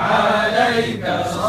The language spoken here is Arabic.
عليك صلاة